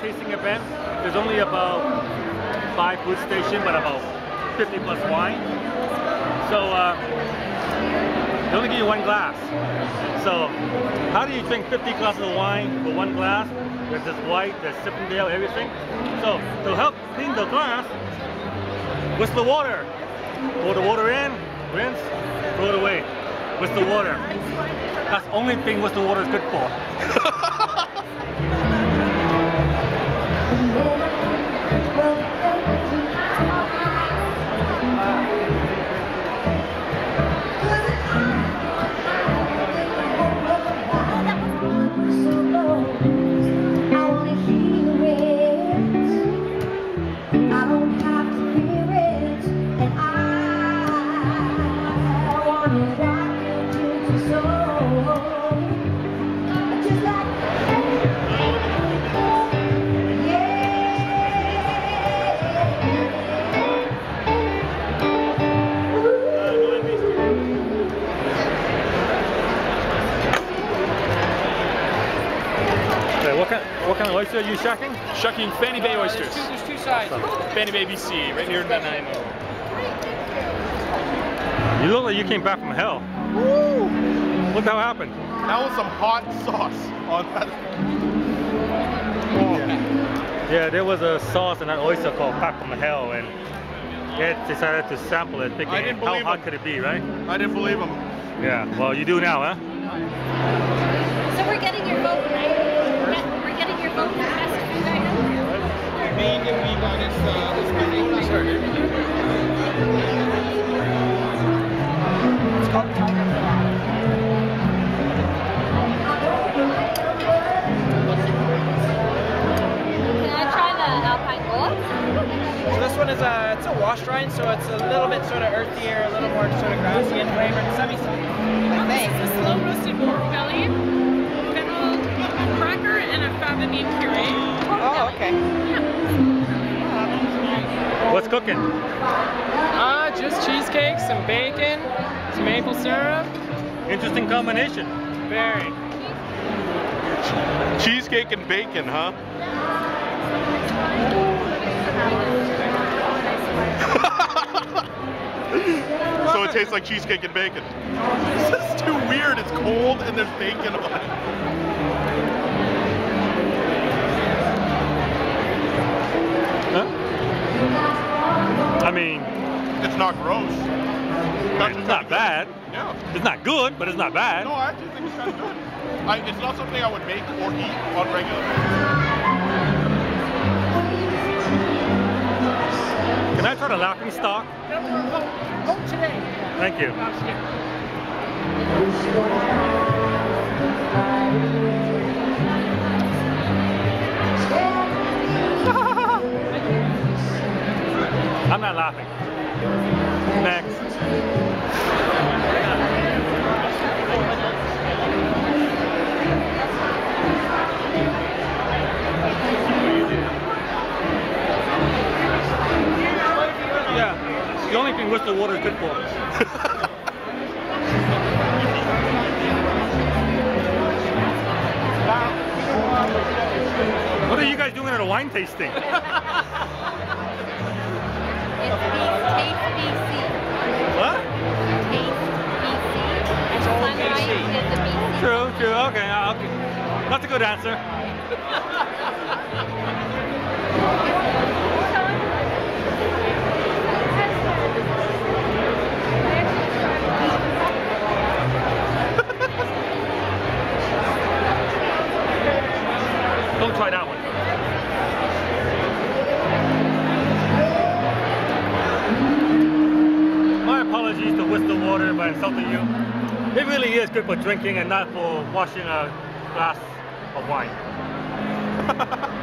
tasting event. There's only about five food stations, but about 50 plus wine. So uh, they only give you one glass. So how do you drink 50 glasses of wine for one glass? There's this white, there's Zinfandel, everything. So to help clean the glass, what's the water? Pour the water in, rinse, throw it away. What's the water? That's the only thing what's the water is good for. what kind, what kind of oyster are you shucking? Shucking Fanny Bay Uh, oysters. There's two, there's two sides. Fanny Bay, BC, right here in Nanaimo. You look like you came back from hell. Woo! Look how happened. That was some hot sauce on that. Yeah, there was a sauce in that oyster called Pack from Hell, and it decided to sample it, thinking I didn't how hot him. could it be, right? I didn't believe him. Yeah. Well, you do now, huh? Wash rind, so this one is a Joe Washrain, so it's a little bit sort of earthier, a little more sort of grassy in flavor. Semi-soft. Thanks. It's a slow roasted pork belly, cooking? Uh, just cheesecake, some bacon, some maple syrup. Interesting combination. Very. Cheesecake and bacon, huh? so it tastes like cheesecake and bacon. This is too weird. It's cold and there's bacon on it. Huh? I mean, It's not gross. it's not bad. Yeah. It's not good, but it's not bad. No, I actually think it's kind of good. I, it's not something I would make or eat on regular. Can I try the laughing stock? Vote today. Thank you. I'm not laughing. Next. Yeah, the only thing Whistler water is good for. us. What are you guys doing at a wine tasting? True, true. Okay, okay. That's a good answer. Don't try that one. Apologies to Whistler Water by insulting you. It really is good for drinking and not for washing a glass of wine.